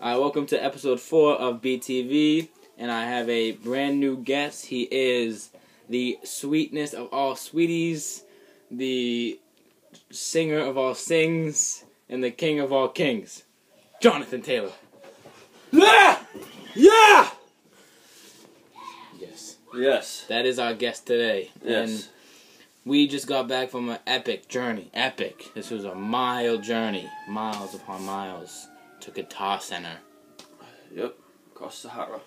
Uh, welcome to episode four of BTV, and I have a brand new guest. He is the sweetness of all sweeties, the singer of all sings, and the king of all kings, Jonathan Taylor. Yeah! Yeah! Yes, Yes. that is our guest today. And Yes. we just got back from an epic journey. Epic. This was a mile journey, miles upon miles, to Guitar Center. Yep. Across Sahara.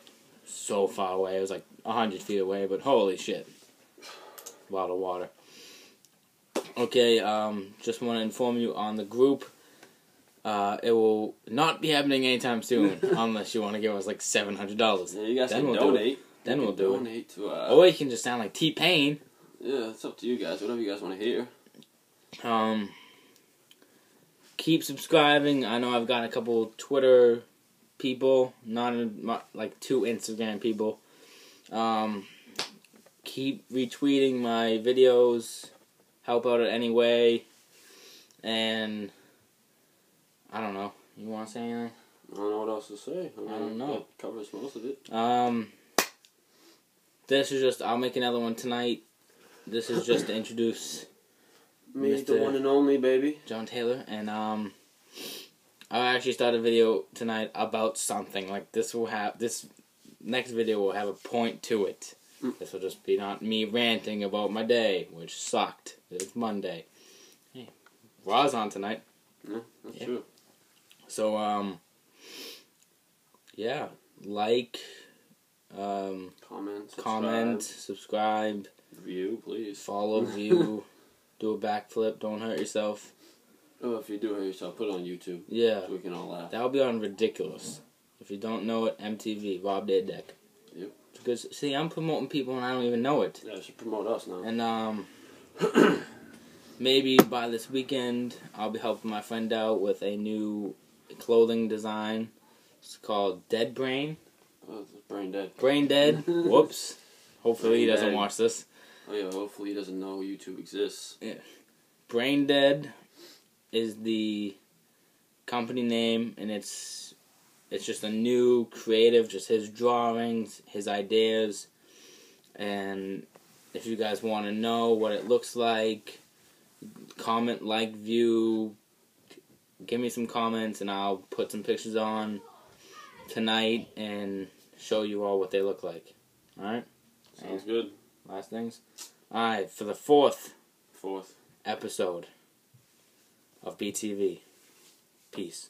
so far away. It was like hundred feet away, but holy shit, a lot of water. Okay, um, just want to inform you on the group. Uh, it will not be happening anytime soon, unless you want to give us like seven hundred dollars. Yeah, you guys Then can we'll do it. donate. Then we'll do it. donate to uh Or you can just sound like T Pain. Yeah, it's up to you guys. Whatever you guys want to hear. Um, keep subscribing. I know I've got a couple Twitter people, not not like two Instagram people. Um, keep retweeting my videos. Help out in any way. And I don't know. You want to say anything? I don't know what else to say. I, mean, don't know. Covers most of it. Um, this is just. I'll make another one tonight. This is just to introduce Me, the Mr. one and only, baby. John Taylor, and um, I actually started a video tonight about something. Like this will have this next video will have a point to it. Mm. This will just be not me ranting about my day, which sucked. It's Monday. Hey, Raw's on tonight, Yeah, that's Yeah. true. so um, yeah, like, um, Comment, subscribe, comment, subscribe, review, please. follow, view, do a backflip. Don't hurt yourself. Oh, if you do hurt yourself, put it on YouTube Yeah. so we can all laugh. That'll be on Ridiculous. If you don't know it, MTV, Rob Dyrdek. Yep. Because see, I'm promoting people and I don't even know it. Yeah, you should promote us now. And um, maybe by this weekend, I'll be helping my friend out with a new clothing design. It's called Dead Brain. Oh, brain dead. Brain Dead. Whoops. Hopefully he doesn't dead. watch this. Oh yeah, hopefully he doesn't know YouTube exists. Brain Dead is the company name, and it's it's just a new creative, just his drawings, his ideas, and if you guys want to know what it looks like, comment, like, view, give me some comments, and I'll put some pictures on tonight and show you all what they look like. All right, Sounds good. Last things. All right, for the fourth Fourth. episode of BTV. Peace.